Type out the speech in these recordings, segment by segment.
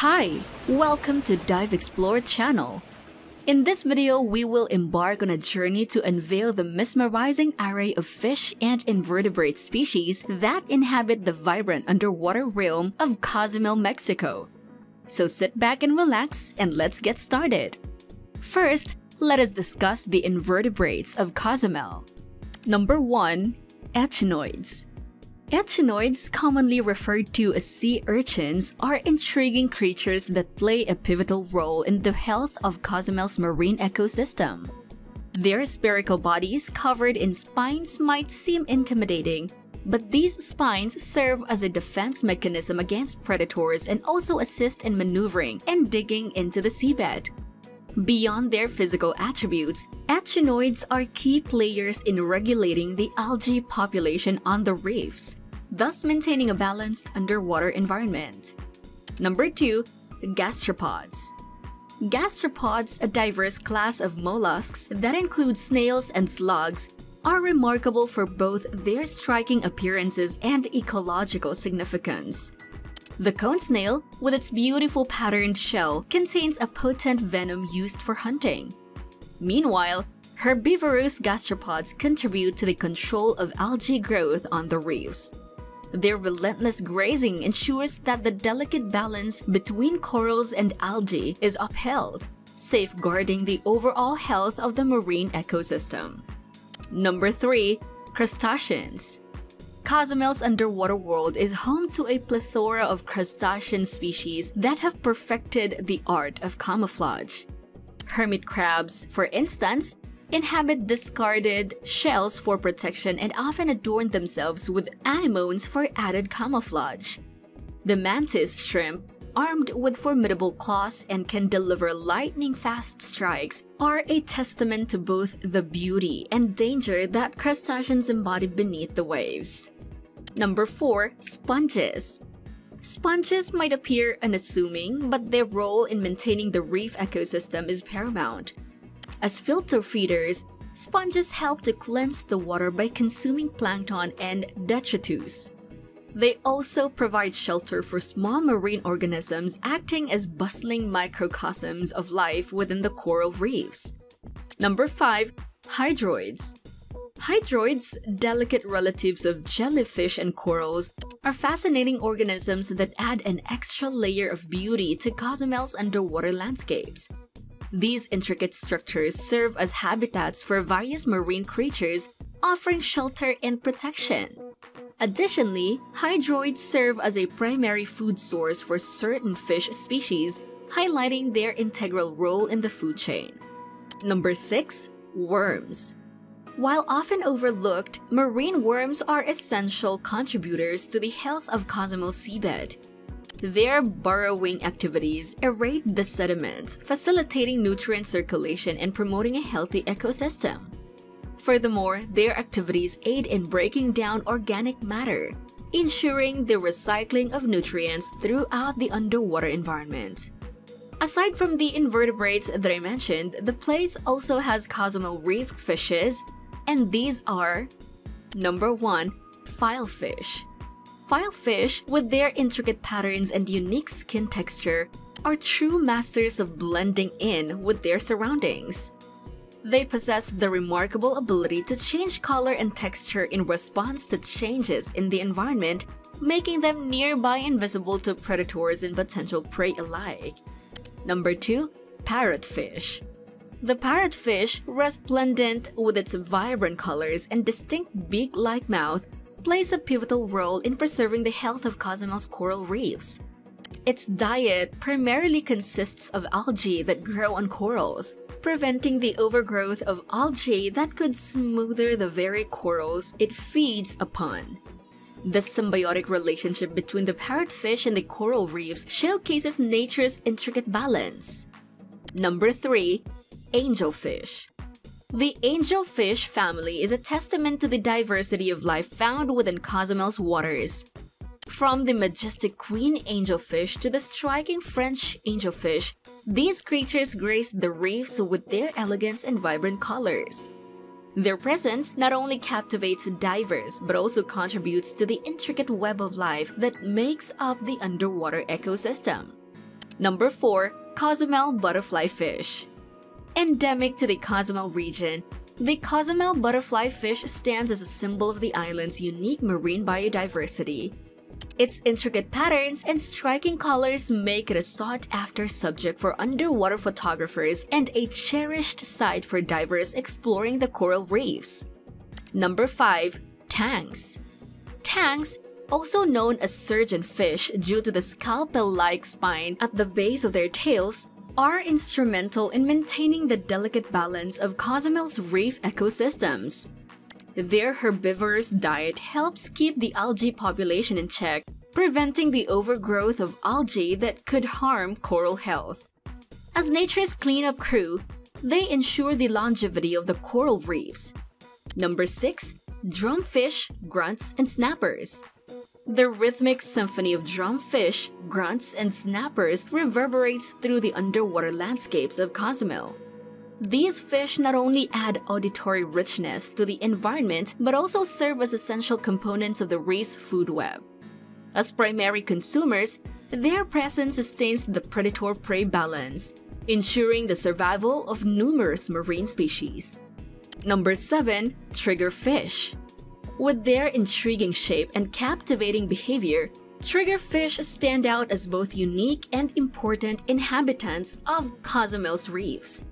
Hi, welcome to DiveXplore channel. In this video, we will embark on a journey to unveil the mesmerizing array of fish and invertebrate species that inhabit the vibrant underwater realm of Cozumel, Mexico. So sit back and relax and let's get started. First, let us discuss the invertebrates of Cozumel. Number 1. Echinoids Echinoids, commonly referred to as sea urchins, are intriguing creatures that play a pivotal role in the health of Cozumel's marine ecosystem. Their spherical bodies covered in spines might seem intimidating, but these spines serve as a defense mechanism against predators and also assist in maneuvering and digging into the seabed. Beyond their physical attributes, echinoids are key players in regulating the algae population on the reefs, thus maintaining a balanced underwater environment. Number 2. Gastropods Gastropods, a diverse class of mollusks that includes snails and slugs, are remarkable for both their striking appearances and ecological significance. The cone snail, with its beautiful patterned shell, contains a potent venom used for hunting. Meanwhile, herbivorous gastropods contribute to the control of algae growth on the reefs. Their relentless grazing ensures that the delicate balance between corals and algae is upheld, safeguarding the overall health of the marine ecosystem. Number 3. Crustaceans Cozumel's underwater world is home to a plethora of crustacean species that have perfected the art of camouflage. Hermit crabs, for instance, inhabit discarded shells for protection and often adorn themselves with anemones for added camouflage. The mantis shrimp, armed with formidable claws and can deliver lightning-fast strikes, are a testament to both the beauty and danger that crustaceans embody beneath the waves. Number 4. Sponges Sponges might appear unassuming, but their role in maintaining the reef ecosystem is paramount. As filter feeders, sponges help to cleanse the water by consuming plankton and detritus. They also provide shelter for small marine organisms acting as bustling microcosms of life within the coral reefs. Number 5. Hydroids Hydroids, delicate relatives of jellyfish and corals, are fascinating organisms that add an extra layer of beauty to Cozumel's underwater landscapes. These intricate structures serve as habitats for various marine creatures, offering shelter and protection. Additionally, hydroids serve as a primary food source for certain fish species, highlighting their integral role in the food chain. Number 6. Worms While often overlooked, marine worms are essential contributors to the health of Cozumel's seabed. Their burrowing activities aerate the sediment, facilitating nutrient circulation and promoting a healthy ecosystem. Furthermore, their activities aid in breaking down organic matter, ensuring the recycling of nutrients throughout the underwater environment. Aside from the invertebrates that I mentioned, the place also has Cozumel reef fishes, and these are Number 1. Filefish Filefish, with their intricate patterns and unique skin texture, are true masters of blending in with their surroundings. They possess the remarkable ability to change color and texture in response to changes in the environment, making them nearby invisible to predators and potential prey alike. Number 2. Parrotfish The parrotfish, resplendent with its vibrant colors and distinct beak-like mouth, plays a pivotal role in preserving the health of Cozumel's coral reefs. Its diet primarily consists of algae that grow on corals, preventing the overgrowth of algae that could smother the very corals it feeds upon. The symbiotic relationship between the parrotfish and the coral reefs showcases nature's intricate balance. Number 3. Angelfish the angelfish family is a testament to the diversity of life found within Cozumel's waters. From the majestic queen angelfish to the striking French angelfish, these creatures grace the reefs with their elegance and vibrant colors. Their presence not only captivates divers but also contributes to the intricate web of life that makes up the underwater ecosystem. Number 4. Cozumel Butterfly Fish Endemic to the Cozumel region, the Cozumel butterfly fish stands as a symbol of the island's unique marine biodiversity. Its intricate patterns and striking colors make it a sought-after subject for underwater photographers and a cherished sight for divers exploring the coral reefs. Number 5. Tangs Tangs, also known as surgeonfish due to the scalpel-like spine at the base of their tails, are instrumental in maintaining the delicate balance of Cozumel's reef ecosystems. Their herbivorous diet helps keep the algae population in check, preventing the overgrowth of algae that could harm coral health. As nature's cleanup crew, they ensure the longevity of the coral reefs. Number 6. Drumfish, grunts, and snappers. The rhythmic symphony of drumfish, grunts, and snappers reverberates through the underwater landscapes of Cozumel. These fish not only add auditory richness to the environment but also serve as essential components of the reef's food web. As primary consumers, their presence sustains the predator prey balance, ensuring the survival of numerous marine species. Number 7. Triggerfish with their intriguing shape and captivating behavior, triggerfish stand out as both unique and important inhabitants of Cozumel's reefs.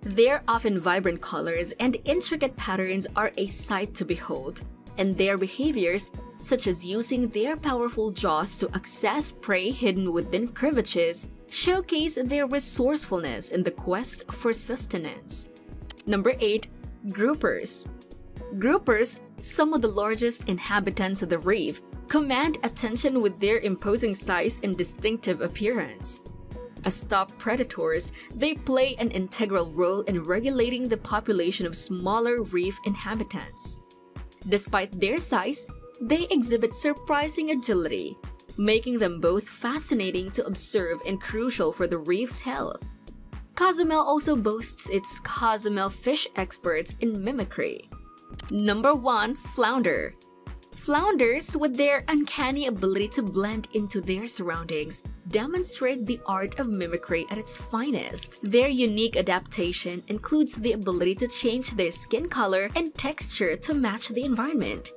Their often vibrant colors and intricate patterns are a sight to behold, and their behaviors, such as using their powerful jaws to access prey hidden within crevices, showcase their resourcefulness in the quest for sustenance. Number 8. Groupers Groupers some of the largest inhabitants of the reef, command attention with their imposing size and distinctive appearance. As top predators, they play an integral role in regulating the population of smaller reef inhabitants. Despite their size, they exhibit surprising agility, making them both fascinating to observe and crucial for the reef's health. Cozumel also boasts its Cozumel fish experts in mimicry, Number 1. Flounder Flounders, with their uncanny ability to blend into their surroundings, demonstrate the art of mimicry at its finest. Their unique adaptation includes the ability to change their skin color and texture to match the environment.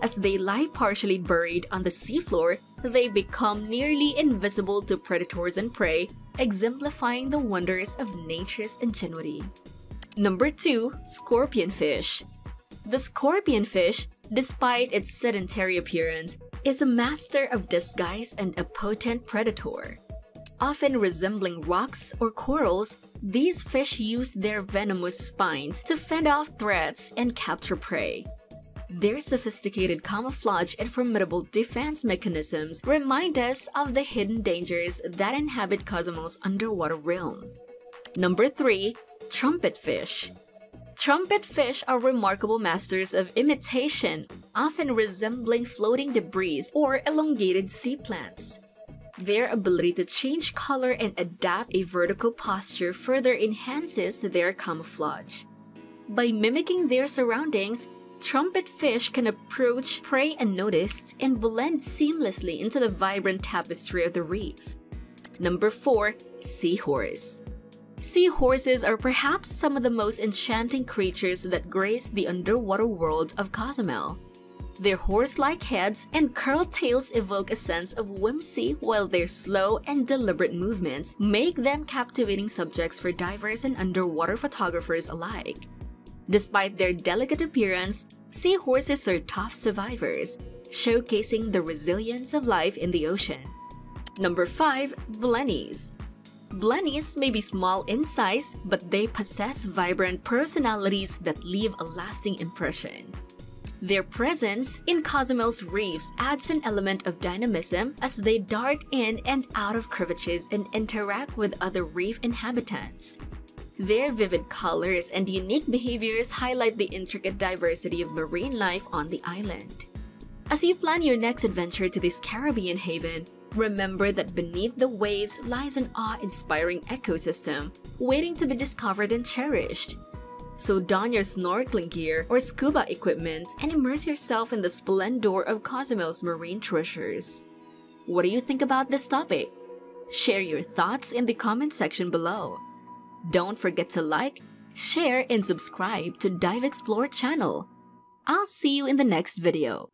As they lie partially buried on the seafloor, they become nearly invisible to predators and prey, exemplifying the wonders of nature's ingenuity. Number 2. Scorpionfish the scorpionfish, despite its sedentary appearance, is a master of disguise and a potent predator. Often resembling rocks or corals, these fish use their venomous spines to fend off threats and capture prey. Their sophisticated camouflage and formidable defense mechanisms remind us of the hidden dangers that inhabit Cozumel's underwater realm. Number 3. Trumpetfish Trumpet fish are remarkable masters of imitation, often resembling floating debris or elongated sea plants. Their ability to change color and adapt a vertical posture further enhances their camouflage. By mimicking their surroundings, trumpet fish can approach prey unnoticed and blend seamlessly into the vibrant tapestry of the reef. Number 4. Seahorse Seahorses are perhaps some of the most enchanting creatures that grace the underwater world of Cozumel. Their horse-like heads and curled tails evoke a sense of whimsy while their slow and deliberate movements make them captivating subjects for divers and underwater photographers alike. Despite their delicate appearance, seahorses are tough survivors, showcasing the resilience of life in the ocean. Number 5. Blennies Blennies may be small in size, but they possess vibrant personalities that leave a lasting impression. Their presence in Cozumel's reefs adds an element of dynamism as they dart in and out of crevices and interact with other reef inhabitants. Their vivid colors and unique behaviors highlight the intricate diversity of marine life on the island. As you plan your next adventure to this Caribbean haven, Remember that beneath the waves lies an awe-inspiring ecosystem waiting to be discovered and cherished. So don your snorkeling gear or scuba equipment and immerse yourself in the splendor of Cozumel's marine treasures. What do you think about this topic? Share your thoughts in the comment section below. Don't forget to like, share, and subscribe to DiveXplore channel. I'll see you in the next video.